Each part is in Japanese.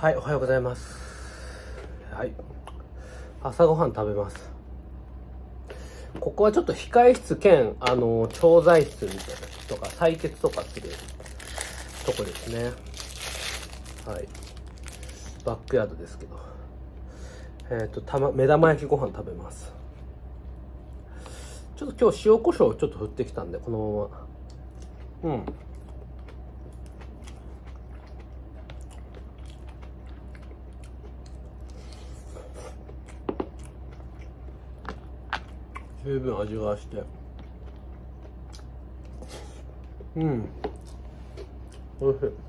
はいおはようございます。はい。朝ごはん食べます。ここはちょっと控え室兼あの調剤室みたいなとか採血とかするとこですね。はい。バックヤードですけど。えっ、ー、とたま目玉焼きご飯食べます。ちょっと今日塩コショウちょっと振ってきたんでこのまま。うん。十分味がして。うん。おいしい。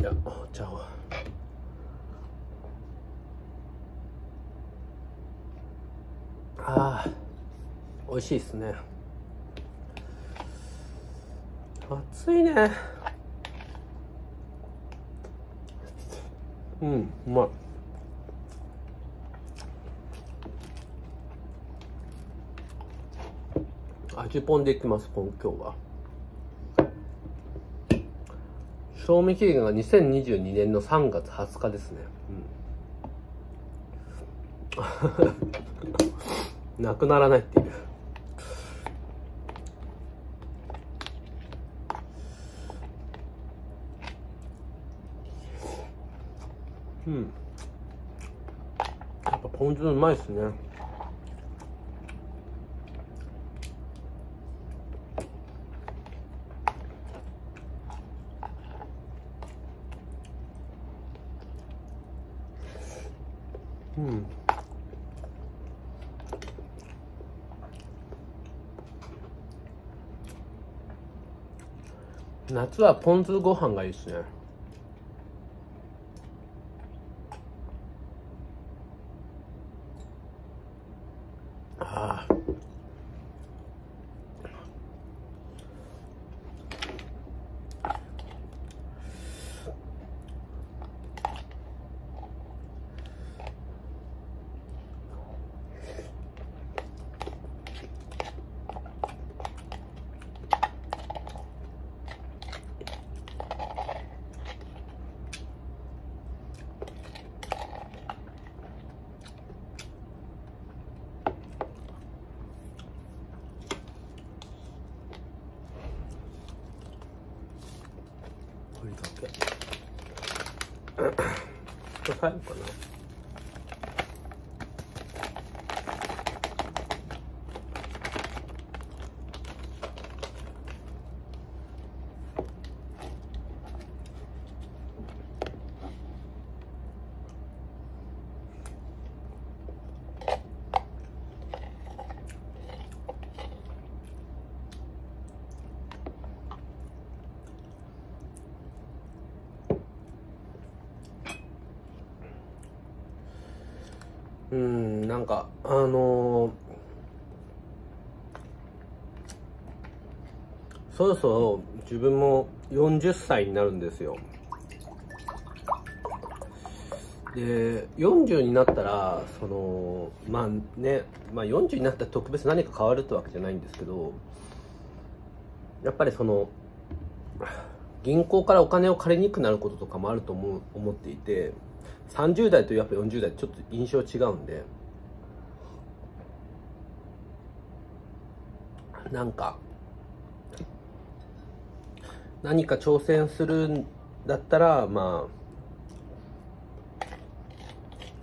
いやお茶をああ美味しいですね。暑いね。うんうまい。味ポンでいきますポン今日は。賞味期限が2022年の3月20日ですね、うん、なくならないっていう。うん。やっぱポン酢うまいっすね。うん。夏はポン酢ご飯がいいですね。ああ。ふりかけこれ最後かな。うんなんかあのー、そろそろ自分も40歳になるんですよ。で40になったらそのまあね、まあ、40になったら特別何か変わるってわけじゃないんですけどやっぱりその銀行からお金を借りにくくなることとかもあると思う思っていて30代とやっぱ40代ちょっと印象違うんで。なんか何か挑戦するんだったらま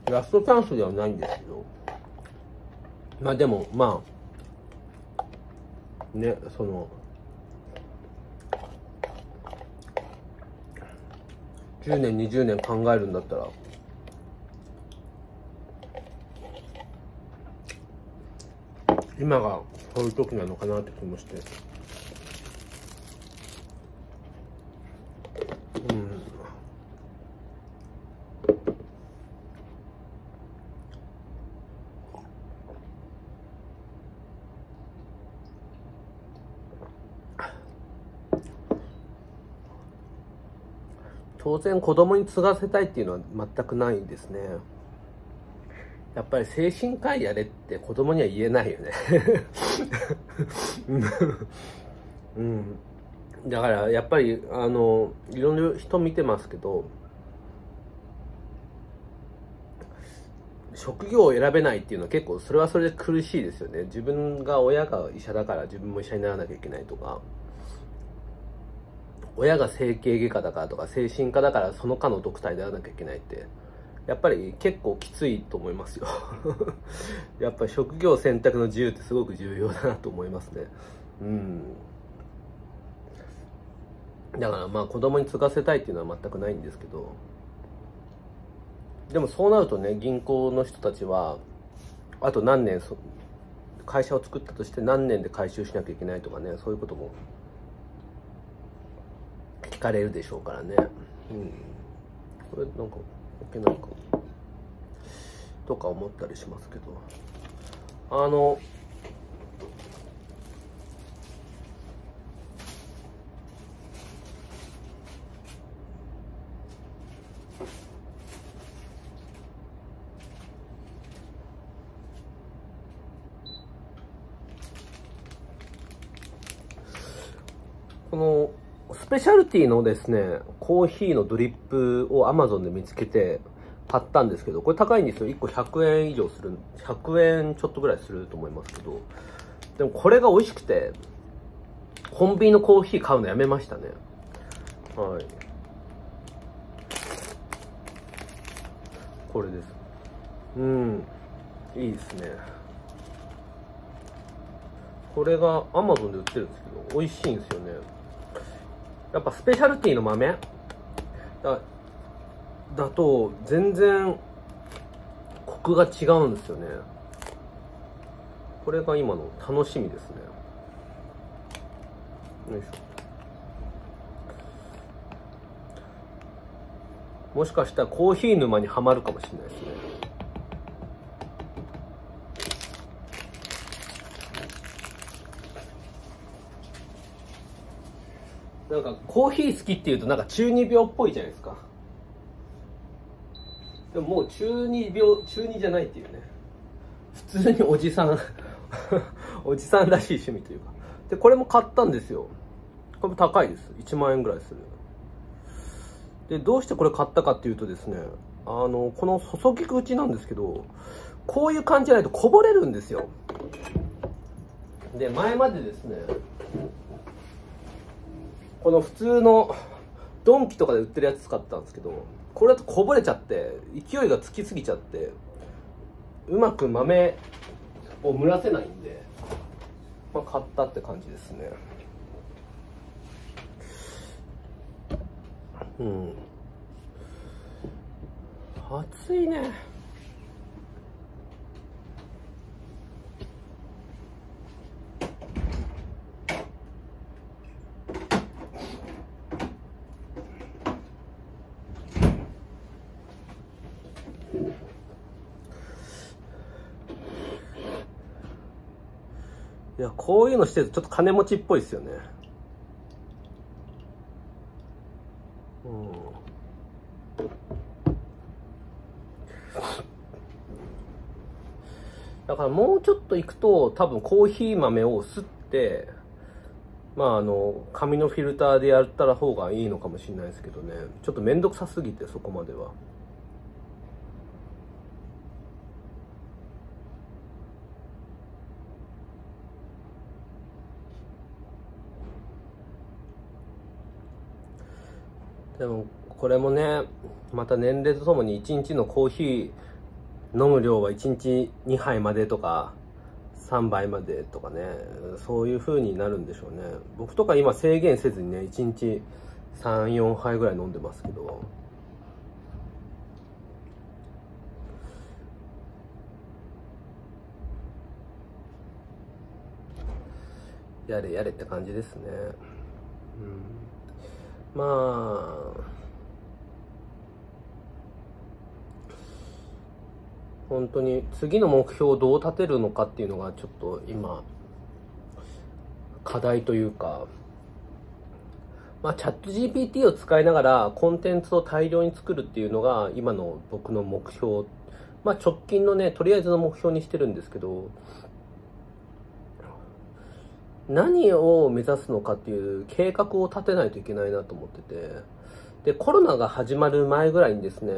あラストチャンスではないんですけど。まあでもまあねその10年20年考えるんだったら今がこういう時なのかなって気もして。うん。当然子供に継がせたいっていうのは全くないですね。やっぱり精神科医やれって子供には言えないよね。うん。だからやっぱりあのいろんな人見てますけど職業を選べないっていうのは結構それはそれで苦しいですよね。自分が親が医者だから自分も医者にならなきゃいけないとか。親が整形外科だからとか精神科だからその科のドクターにならなきゃいけないって。やっぱり結構きついと思いますよ。やっぱり職業選択の自由ってすごく重要だなと思いますね。うん。だからまあ子供に継がせたいっていうのは全くないんですけど。でもそうなるとね銀行の人たちはあと何年会社を作ったとして何年で回収しなきゃいけないとかねそういうことも聞かれるでしょうからね。うん。これなんか置けないかとか思ったりしますけど。あのこのスペシャルティのですね、コーヒーのドリップを Amazon で見つけて買ったんですけど、これ高いんですよ。1個100円以上する、100円ちょっとぐらいすると思いますけど、でもこれが美味しくて、コンビニのコーヒー買うのやめましたね。はい。これです。うん。いいですね。これが Amazon で売ってるんですけど、美味しいんですよね。やっぱスペシャルティーの豆？だだと全然コクが違うんですよね。これが今の楽しみですね。よいしょ。もしかしたらコーヒー沼にはまるかもしれないですねなんかコーヒー好きっていうとなんか中二病っぽいじゃないですか。でももう中二病中二じゃないっていうね。普通におじさん おじさんらしい趣味というか。でこれも買ったんですよ。これも高いです。1万円ぐらいする。でどうしてこれ買ったかっていうとですねあのこの注ぎ口なんですけどこういう感じじゃないとこぼれるんですよ。で前までですねこの普通のドンキとかで売ってるやつ使ったんですけどこれだとこぼれちゃって勢いがつきすぎちゃってうまく豆を蒸らせないんで、まあ、買ったって感じですね。うん。暑いね。いや、こういうのしてるとちょっと金持ちっぽいですよね。うん。だからもうちょっと行くと多分コーヒー豆をすって、まああの、紙のフィルターでやったら方がいいのかもしれないですけどね。ちょっとめんどくさすぎてそこまでは。でもこれもねまた年齢とともに1日のコーヒー飲む量は1日2杯までとか3杯までとかねそういう風になるんでしょうね。僕とか今制限せずにね1日34杯ぐらい飲んでますけど。やれやれって感じですね。うん。まあ本当に次の目標をどう立てるのかっていうのがちょっと今課題というかまあ、チャット GPT を使いながらコンテンツを大量に作るっていうのが今の僕の目標。まあ、直近のね、とりあえずの目標にしてるんですけど、何を目指すのかっていう計画を立てないといけないなと思ってて、で、コロナが始まる前ぐらいにですね、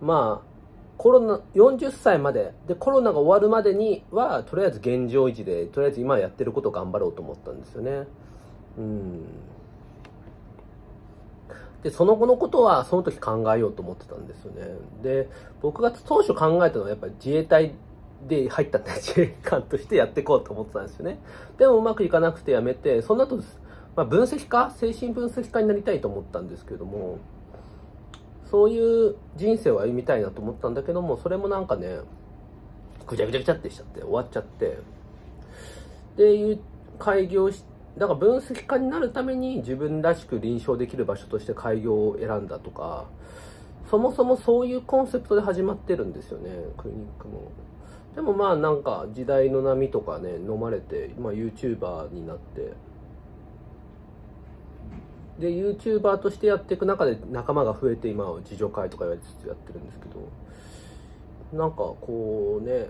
まあ、コロナ、40歳まで、で、コロナが終わるまでには、とりあえず現状維持で、とりあえず今やってることを頑張ろうと思ったんですよね。うん。で、その後のことは、その時考えようと思ってたんですよね。で、僕が当初考えたのは、やっぱり自衛隊で入ったって自衛官としてやっていこうと思ってたんですよね。でもうまくいかなくてやめて、その後です、まあ、分析家、精神分析家になりたいと思ったんですけども、そういう人生を歩みたいなと思ったんだけども、それもなんかね、ぐちゃぐちゃぐちゃってしちゃって終わっちゃって、で、いう開業し、だから分析家になるために自分らしく臨床できる場所として開業を選んだとか、そもそもそういうコンセプトで始まってるんですよね、クリニックも。でもまあなんか時代の波とかね、飲まれて、まあ YouTuber になって、で YouTuber としてやっていく中で仲間が増えて今は自助会とか言われつつやってるんですけどなんかこうね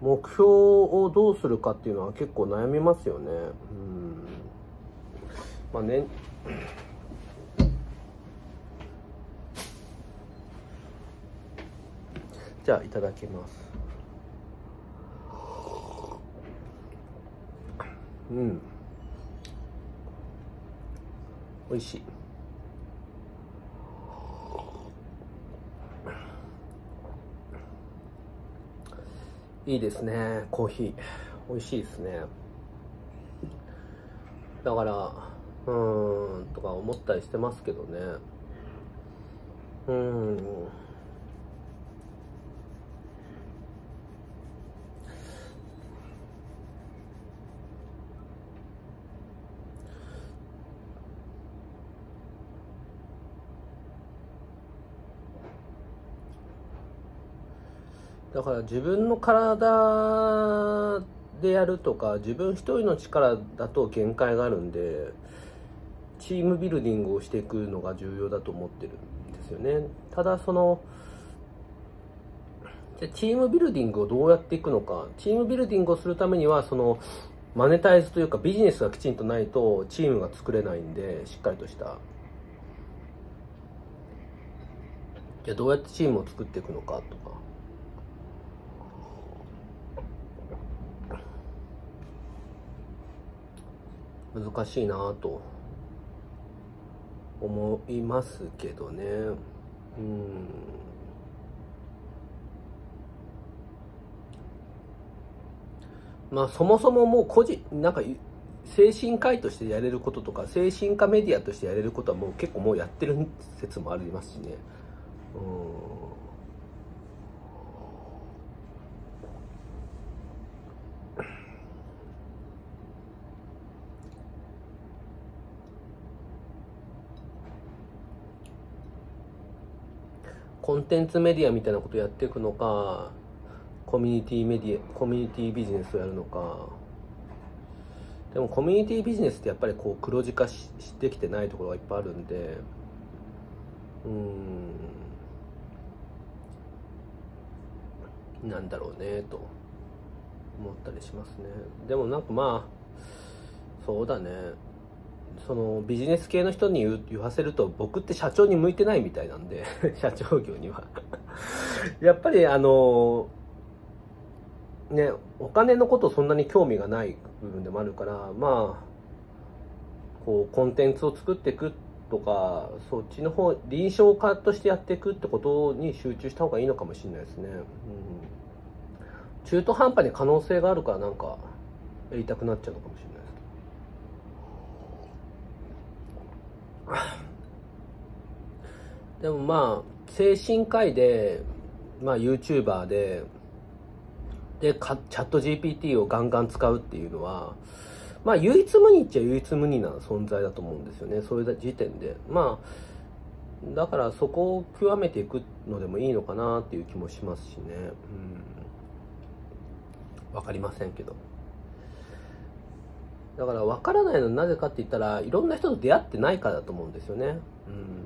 目標をどうするかっていうのは結構悩みますよね。うん。まあねじゃあいただきます。うん。美味しい。いいですねコーヒー。美味しいですね。だからうんとか思ったりしてますけどね。うん。だから自分の体でやるとか自分一人の力だと限界があるんでチームビルディングをしていくのが重要だと思ってるんですよね。ただそのじゃチームビルディングをどうやっていくのか。チームビルディングをするためにはそのマネタイズというかビジネスがきちんとないとチームが作れないんでしっかりとした。じゃあどうやってチームを作っていくのかとか。難しいなと思いますけどね。うん。まあそもそももう個人なんか精神科医としてやれることとか精神科メディアとしてやれることはもう結構もうやってる説もありますしね。うん。コンテンツメディアみたいなことやっていくのか、コミュニティメディア、コミュニティビジネスをやるのか。でもコミュニティビジネスってやっぱりこう黒字化してきてないところがいっぱいあるんで、うん、なんだろうね、と思ったりしますね。でもなんかまあ、そうだね。そのビジネス系の人に言わせると僕って社長に向いてないみたいなんで 社長業には。やっぱりあのねお金のことそんなに興味がない部分でもあるからまあこうコンテンツを作っていくとかそっちの方臨床家としてやっていくってことに集中した方がいいのかもしれないですね、うん、中途半端に可能性があるからなんかやりたくなっちゃうのかもしれない。でもまあ、精神科医で、まあ YouTuber で、で、チャット GPT をガンガン使うっていうのは、まあ唯一無二っちゃ唯一無二な存在だと思うんですよね。そういう時点で。まあ、だからそこを極めていくのでもいいのかなっていう気もしますしね。うん。わかりませんけど。だから分からないのはなぜかって言ったらいろんな人と出会ってないからだと思うんですよね、うん、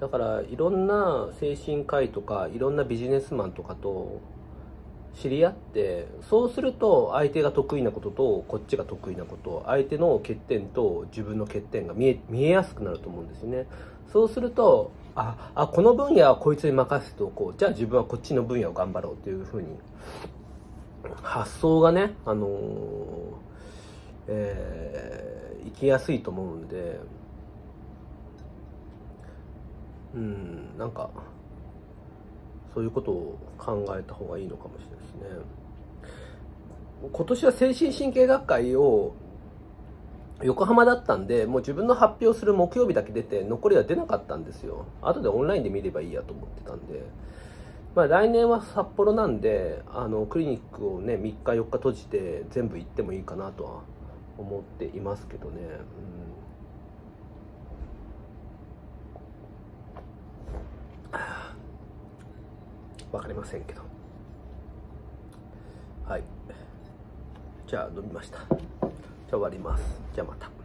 だからいろんな精神科医とかいろんなビジネスマンとかと知り合ってそうすると相手が得意なこととこっちが得意なこと相手の欠点と自分の欠点が見え見えやすくなると思うんですよね。そうするとああこの分野はこいつに任せておこう。じゃあ自分はこっちの分野を頑張ろうっていうふうに発想がねあのー、えー、生きやすいと思うんでうんなんかそういうことを考えた方がいいのかもしれないですね。今年は精神神経学会を横浜だったんで、もう自分の発表する木曜日だけ出て、残りは出なかったんですよ。後でオンラインで見ればいいやと思ってたんで。まあ来年は札幌なんで、あの、クリニックをね、3日4日閉じて全部行ってもいいかなとは思っていますけどね。うん。わかりませんけど。はい。じゃあ飲みました。じゃあ終わります。じゃあまた。